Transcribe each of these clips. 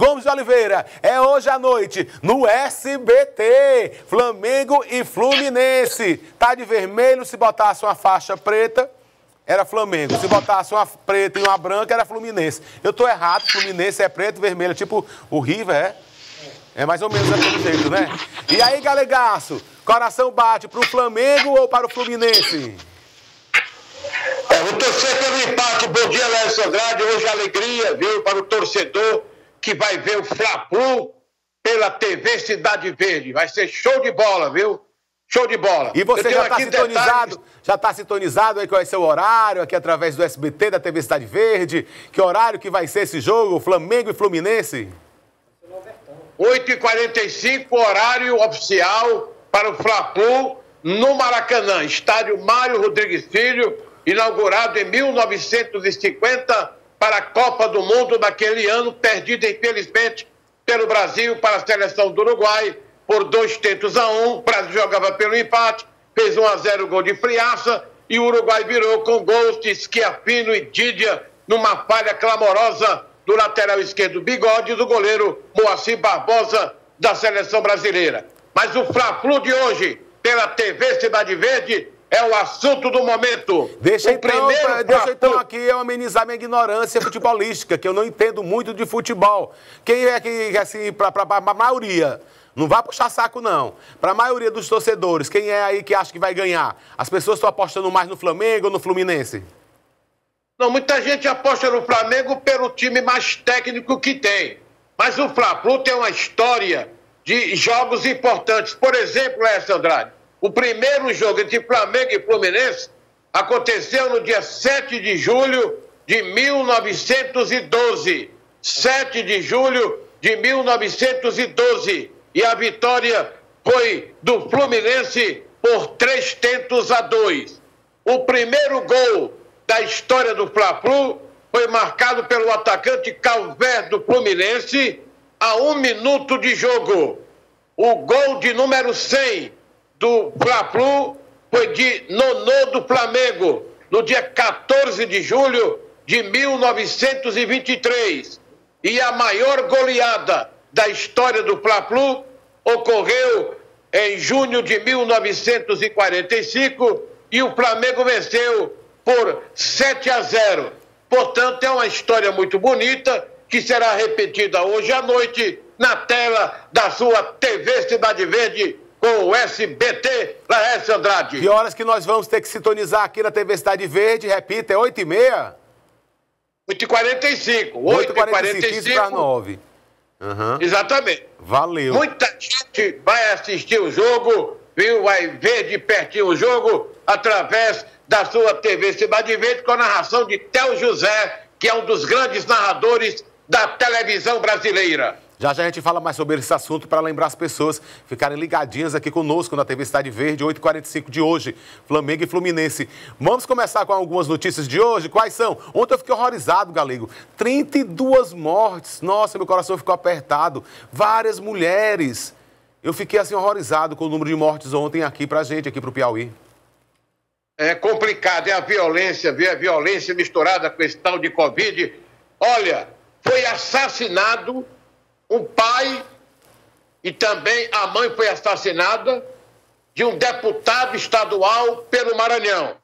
Gomes de Oliveira, é hoje à noite no SBT. Flamengo e Fluminense. Tá de vermelho se botasse uma faixa preta era Flamengo. Se botasse uma preta e uma branca, era Fluminense. Eu tô errado, Fluminense é preto e vermelho, tipo o River, é? É mais ou menos daquele jeito, né? E aí, Galegaço, coração bate pro Flamengo ou para o Fluminense? É, vou torcer pelo empate. Bom dia, Léo Andrade. Hoje alegria, viu, para o torcedor que vai ver o Fla-Flu pela TV Cidade Verde. Vai ser show de bola, viu? Show de bola. E você já está sintonizado, detalhes... já está sintonizado aí com o seu horário aqui através do SBT da TV Cidade Verde? Que horário que vai ser esse jogo, Flamengo e Fluminense? 8h45, horário oficial para o Fla-Flu no Maracanã, estádio Mário Rodrigues Filho, inaugurado em 1950 para a Copa do Mundo daquele ano, perdida infelizmente pelo Brasil para a seleção do Uruguai por dois tentos a um. O Brasil jogava pelo empate, fez 1 a 0 gol de Friaça e o Uruguai virou com gols de Schiaffino e Didia numa falha clamorosa do lateral esquerdo Bigode e do goleiro Moacir Barbosa da seleção brasileira. Mas o Fla-Flu de hoje, pela TV Cidade Verde, é o assunto do momento. Deixa, então, pra, deixa então aqui eu amenizar minha ignorância futebolística, que eu não entendo muito de futebol. Quem é que, assim, para a maioria, não vá puxar saco, não. Para a maioria dos torcedores, quem é aí que acha que vai ganhar? As pessoas estão apostando mais no Flamengo ou no Fluminense? Não, muita gente aposta no Flamengo pelo time mais técnico que tem. Mas o Fla-Flu tem uma história de jogos importantes. Por exemplo, Léo Andrade, o primeiro jogo entre Flamengo e Fluminense aconteceu no dia 7 de julho de 1912. 7 de julho de 1912. E a vitória foi do Fluminense por três tentos a dois. O primeiro gol da história do Fla-Flu foi marcado pelo atacante Calvé do Fluminense a um minuto de jogo. O gol de número 100 do Fla-Flu foi de Nonô do Flamengo, no dia 14 de julho de 1923. E a maior goleada da história do Fla-Flu ocorreu em junho de 1945 e o Flamengo venceu por 7 a 0. Portanto, é uma história muito bonita que será repetida hoje à noite na tela da sua TV Cidade Verde com o SBT Laércio Andrade. Que horas que nós vamos ter que sintonizar aqui na TV Cidade Verde? Repita, é 8 e meia? 8h45. 8h45 para 9. Uhum. Exatamente. Valeu. Muita gente vai assistir o jogo, viu? Vai ver de pertinho o jogo através da sua TV Cidade Verde com a narração de Tel José, que é um dos grandes narradores da televisão brasileira. Já já a gente fala mais sobre esse assunto para lembrar as pessoas ficarem ligadinhas aqui conosco na TV Cidade Verde, 8h45 de hoje, Flamengo e Fluminense. Vamos começar com algumas notícias de hoje. Quais são? Ontem eu fiquei horrorizado, Galego. 32 mortes. Nossa, meu coração ficou apertado. Várias mulheres. Eu fiquei assim horrorizado com o número de mortes ontem aqui pra gente, aqui pro Piauí é complicado, é a violência, ver a violência misturada com esse tal de Covid. Olha, foi assassinado um pai e também a mãe foi assassinada de um deputado estadual pelo Maranhão.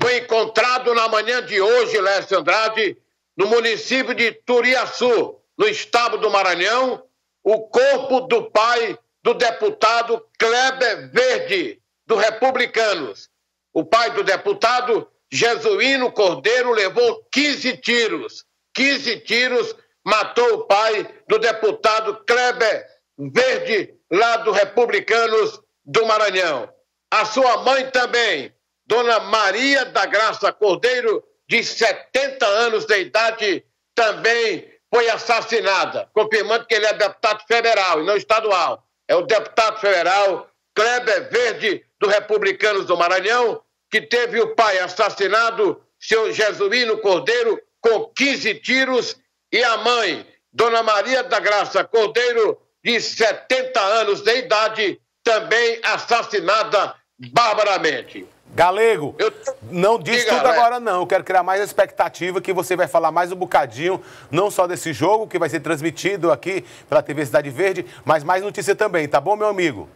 Foi encontrado na manhã de hoje, Lécio Andrade, no município de Turiaçu, no estado do Maranhão, o corpo do pai do deputado Kleber Verde, do Republicanos. O pai do deputado Jesuíno Cordeiro levou 15 tiros. 15 tiros matou o pai do deputado Kleber Verde, lá do Republicanos do Maranhão. A sua mãe também, Dona Maria da Graça Cordeiro, de 70 anos de idade, também foi assassinada, confirmando que ele é deputado federal e não estadual. É o deputado federal Kleber Verde, do Republicanos do Maranhão, que teve o pai assassinado, seu Jesuíno Cordeiro, com 15 tiros, e a mãe, Dona Maria da Graça Cordeiro, de 70 anos de idade, também assassinada barbaramente. Galego, eu... não diz Diga, tudo agora não. Eu quero criar mais expectativa que você vai falar mais um bocadinho, não só desse jogo que vai ser transmitido aqui pela TV Cidade Verde, mas mais notícia também, tá bom, meu amigo?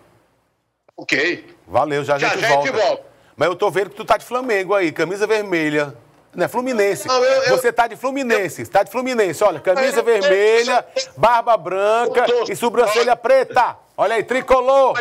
Ok. Valeu, já, já a gente, volta. volta. Mas eu tô vendo que tu tá de Flamengo aí, camisa vermelha. Não é Fluminense. Não, eu, eu, Você tá de Fluminense. Eu, tá de Fluminense. Olha, camisa vermelha, barba branca e sobrancelha preta. Olha aí, tricolor.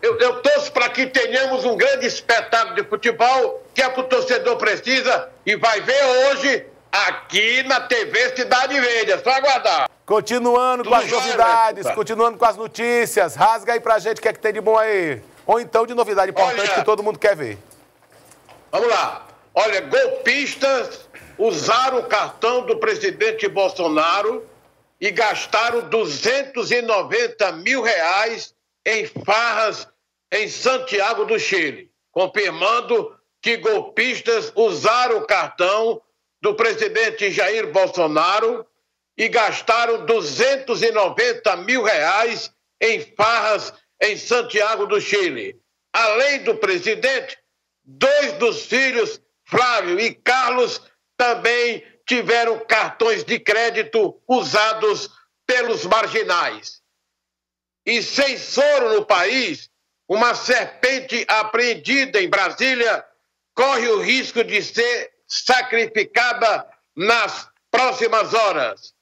Eu, eu torço para que tenhamos um grande espetáculo de futebol, que é que o torcedor precisa, e vai ver hoje aqui na TV Cidade Verde. É só aguardar. Continuando Tudo com as novidades, continuando com as notícias. Rasga aí pra gente o que é que tem de bom aí. Ou então de novidade importante Olha, que todo mundo quer ver. Vamos lá. Olha, golpistas usaram o cartão do presidente Bolsonaro e gastaram 290 mil reais em farras em Santiago do Chile, confirmando que golpistas usaram o cartão do presidente Jair Bolsonaro e gastaram 290 mil reais em farras em Santiago do Chile. Além do presidente, dois dos filhos, Flávio e Carlos, também tiveram cartões de crédito usados pelos marginais e sem soro no país, uma serpente apreendida em Brasília corre o risco de ser sacrificada nas próximas horas.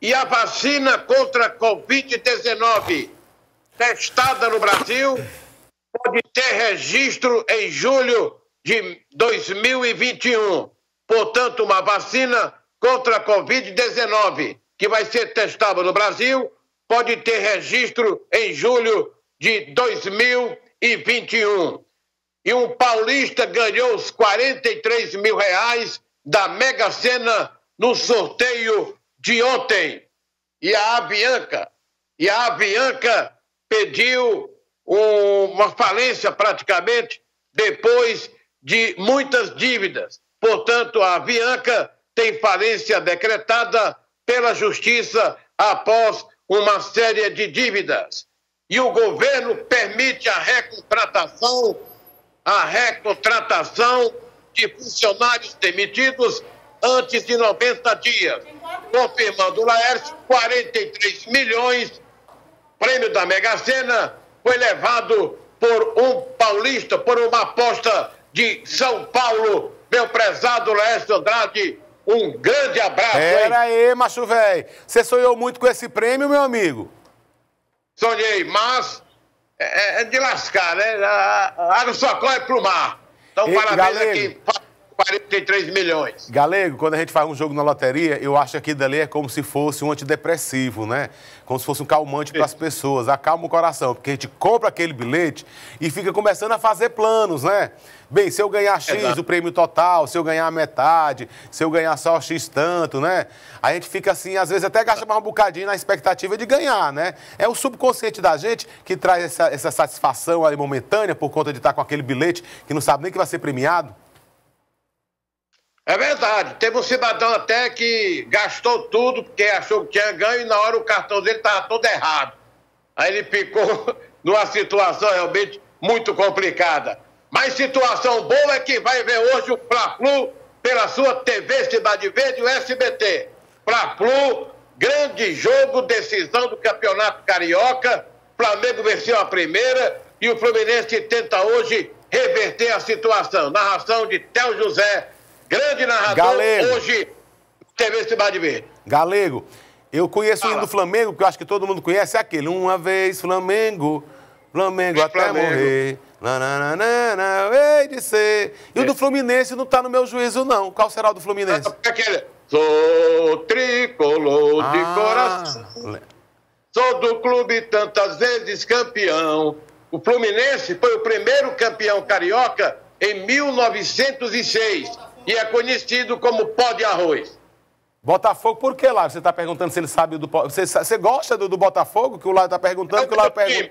E a vacina contra a Covid-19 testada no Brasil pode ter registro em julho de 2021. Portanto, uma vacina contra a Covid-19 que vai ser testada no Brasil pode ter registro em julho de 2021. E um paulista ganhou os 43 mil reais da Mega Sena no sorteio de ontem. E a Avianca, e a Avianca pediu um, uma falência praticamente depois de muitas dívidas. Portanto, a Avianca tem falência decretada pela Justiça após uma série de dívidas e o governo permite a recontratação, a recontratação de funcionários demitidos antes de 90 dias, confirmando o Laércio 43 milhões, prêmio da Mega Sena foi levado por um paulista, por uma aposta de São Paulo, meu prezado Laércio Andrade, um grande abraço. Pera aí, macho velho. Você sonhou muito com esse prêmio, meu amigo? Sonhei, mas é, é de lascar, né? A água só corre pro mar. Então, Ei, parabéns galego. aqui. 43 milhões. Galego, quando a gente faz um jogo na loteria, eu acho que aquilo dali é como se fosse um antidepressivo, né? Como se fosse um calmante para as pessoas. Acalma o coração, porque a gente compra aquele bilhete e fica começando a fazer planos, né? Bem, se eu ganhar X Exato. o prêmio total, se eu ganhar metade, se eu ganhar só X tanto, né? A gente fica assim, às vezes até gasta mais um bocadinho na expectativa de ganhar, né? É o subconsciente da gente que traz essa, essa satisfação ali momentânea por conta de estar com aquele bilhete que não sabe nem que vai ser premiado. É verdade. Teve um cidadão até que gastou tudo porque achou que tinha ganho e na hora o cartão dele estava todo errado. Aí ele ficou numa situação realmente muito complicada. Mas situação boa é que vai ver hoje o Fla-Flu pela sua TV Cidade Verde o SBT. Fla-Flu, grande jogo, decisão do Campeonato Carioca. Flamengo venceu a primeira e o Fluminense tenta hoje reverter a situação. Narração de Théo José Grande narrador Galego. hoje, TV Cidade Verde. Galego, eu conheço Fala. o hino do Flamengo, que eu acho que todo mundo conhece, é aquele. Uma vez Flamengo, Flamengo até Flamengo. morrer. Nananana, hei de ser. E é. o do Fluminense não tá no meu juízo, não. Qual será o do Fluminense? É aquele. Sou tricolor ah. de coração. Sou do clube tantas vezes campeão. O Fluminense foi o primeiro campeão carioca em 1906 e é conhecido como pó de arroz. Botafogo, por que lá? Você está perguntando se ele sabe do. Você, você gosta do, do Botafogo? Que o Lai está perguntando, que o Lai pergunta.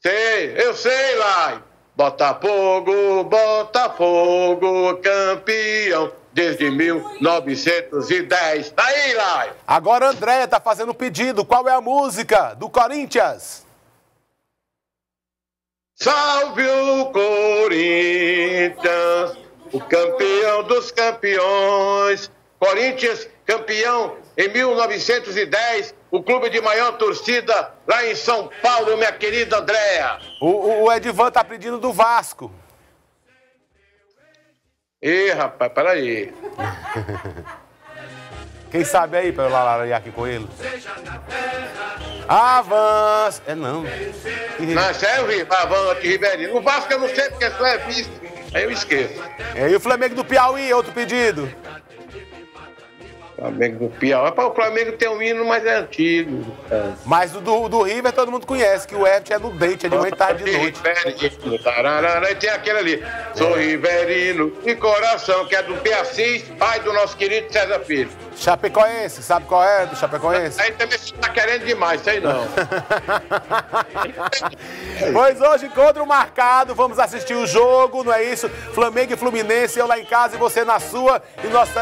Sei, eu sei, Lai. Botafogo, Botafogo, campeão desde 1910. Tá aí, Lai. Agora Andréia está fazendo o pedido. Qual é a música do Corinthians? Salve o Corinthians, o campeão dos campeões. Corinthians, campeão em 1910, o clube de maior torcida lá em São Paulo, minha querida Andréa. O, o Edvan tá pedindo do Vasco. Ih, rapaz, peraí. Quem sabe aí pra eu lá aqui com ele? Avança. É não. Não, isso é o Avante Ribeirinho. O Vasco eu não sei porque só é visto. Aí eu esqueço. É, e o Flamengo do Piauí, outro pedido. Flamengo do Piauí. O Flamengo tem um hino, mas é antigo. É. Mas o do, do River todo mundo conhece, que o Everton é no dente, é de manhã tarde de noite. E tem aquele ali. Sou Riverino de coração, que é do Piacis, pai do nosso querido César Filho. Chapecoense, sabe qual é do Chapecoense? Aí também você tá querendo demais, sei não. pois hoje, contra o marcado, vamos assistir o jogo, não é isso? Flamengo e Fluminense, eu lá em casa e você na sua, e nosso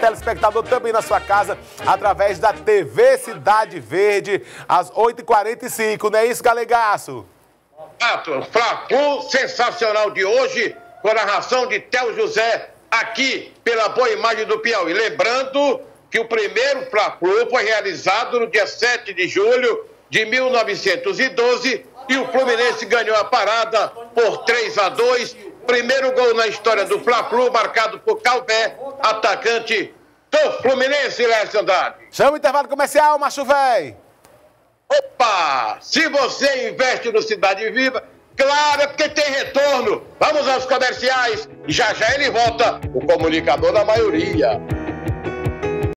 telespectador também na sua casa, através da TV Cidade Verde, às 8h45, não é isso, Galegaço? Fla-Flu sensacional de hoje, com a narração de Théo José, aqui pela boa imagem do Piauí. Lembrando que o primeiro Fla-Flu foi realizado no dia 7 de julho de 1912 e o Fluminense ganhou a parada por 3 a 2. Primeiro gol na história do Fla-Flu, marcado por Calvé, atacante do Fluminense, Lécio Andrade. Chama o intervalo comercial, macho véi. Opa! Se você investe no Cidade Viva, claro, é porque tem retorno. Vamos aos comerciais já já ele volta, o comunicador da maioria.